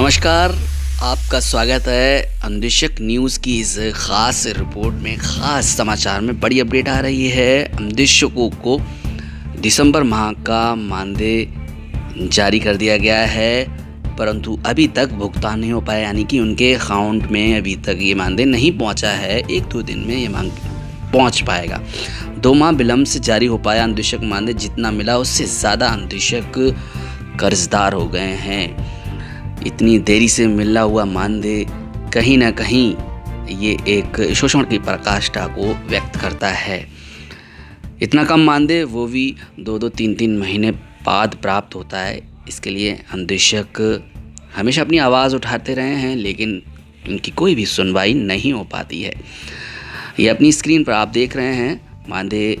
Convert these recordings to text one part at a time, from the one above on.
नमस्कार, आपका स्वागत है अंदेशक न्यूज़ की इस ख़ास रिपोर्ट में। ख़ास समाचार में बड़ी अपडेट आ रही है। अंदेशकों को दिसंबर माह का मानदेय जारी कर दिया गया है, परंतु अभी तक भुगतान नहीं हो पाया, यानी कि उनके अकाउंट में अभी तक ये मानदेय नहीं पहुँचा है। एक दो दिन में ये मांग पहुँच पाएगा। दो माह विलम्ब से जारी हो पाया अंदेशक मानदेय, जितना मिला उससे ज़्यादा अंदेशक कर्जदार हो गए हैं। इतनी देरी से मिला हुआ मानदेय कहीं ना कहीं ये एक शोषण की प्रकाष्ठा को व्यक्त करता है। इतना कम मानदेय वो भी दो दो तीन तीन महीने बाद प्राप्त होता है। इसके लिए अंदेशक हमेशा अपनी आवाज़ उठाते रहे हैं, लेकिन उनकी कोई भी सुनवाई नहीं हो पाती है। ये अपनी स्क्रीन पर आप देख रहे हैं। मानदेय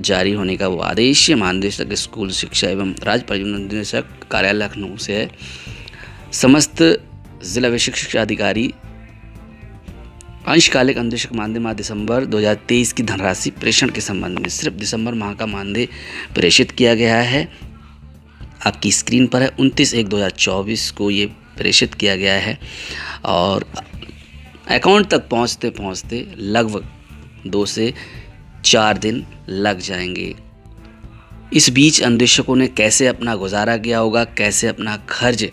जारी होने का वो आदेश महानिदेशक स्कूल शिक्षा एवं राज्य परिवहन निदेशक कार्यालय लखनऊ से है। समस्त जिला विशिक शिक्षा अधिकारी अंशकालिक अंदेशक मानदेय माह दिसंबर 2023 की धनराशि प्रेषण के संबंध में सिर्फ़ दिसंबर माह का मानदेय प्रेषित किया गया है। आपकी स्क्रीन पर है उनतीस एक 2024 को ये प्रेषित किया गया है और अकाउंट तक पहुँचते पहुँचते लगभग दो से चार दिन लग जाएँगे। इस बीच अंदेशकों ने कैसे अपना गुजारा किया होगा, कैसे अपना खर्च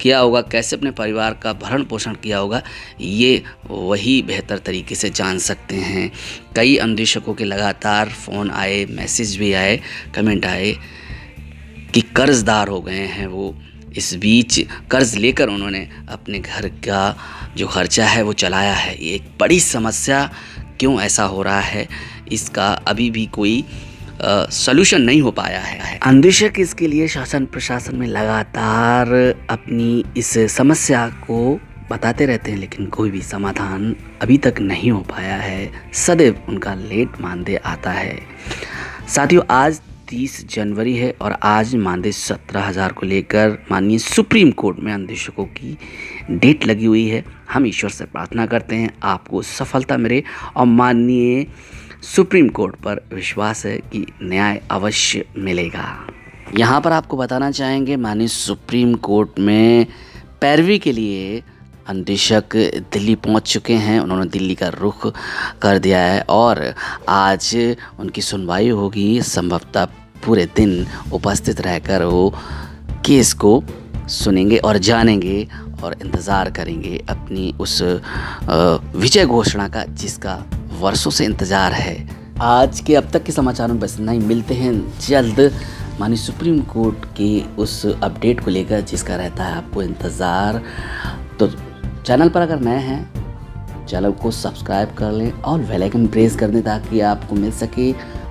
किया होगा, कैसे अपने परिवार का भरण पोषण किया होगा, ये वही बेहतर तरीके से जान सकते हैं। कई अन्वेषकों के लगातार फ़ोन आए, मैसेज भी आए, कमेंट आए कि कर्ज़दार हो गए हैं वो। इस बीच कर्ज़ लेकर उन्होंने अपने घर का जो खर्चा है वो चलाया है। ये एक बड़ी समस्या, क्यों ऐसा हो रहा है, इसका अभी भी कोई सोल्यूशन नहीं हो पाया है। अंदेशक इसके लिए शासन प्रशासन में लगातार अपनी इस समस्या को बताते रहते हैं, लेकिन कोई भी समाधान अभी तक नहीं हो पाया है। सदैव उनका लेट मानदेय आता है। साथियों, आज 30 जनवरी है और आज मानदेय सत्रह हज़ार को लेकर माननीय सुप्रीम कोर्ट में अंदेशकों की डेट लगी हुई है। हम ईश्वर से प्रार्थना करते हैं, आपको सफलता मिले और माननीय सुप्रीम कोर्ट पर विश्वास है कि न्याय अवश्य मिलेगा। यहाँ पर आपको बताना चाहेंगे, माननीय सुप्रीम कोर्ट में पैरवी के लिए अंदेशक दिल्ली पहुँच चुके हैं। उन्होंने दिल्ली का रुख कर दिया है और आज उनकी सुनवाई होगी। संभवतः पूरे दिन उपस्थित रहकर वो केस को सुनेंगे और जानेंगे और इंतज़ार करेंगे अपनी उस विजय घोषणा का, जिसका वर्षों से इंतज़ार है। आज के अब तक के समाचारों में बस इतना ही। मिलते हैं जल्द। मानी सुप्रीम कोर्ट के उस अपडेट को लेकर जिसका रहता है आपको इंतज़ार। तो चैनल पर अगर नए हैं, चैनल को सब्सक्राइब कर लें और बेल आइकन प्रेस कर दें ताकि आपको मिल सके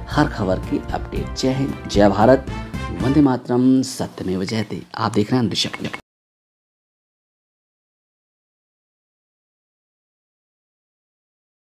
हर खबर की अपडेट। जय हिंद, जय भारत, वंदे मातरम, सत्यमेव जयते। आप देख रहे हैं दिशा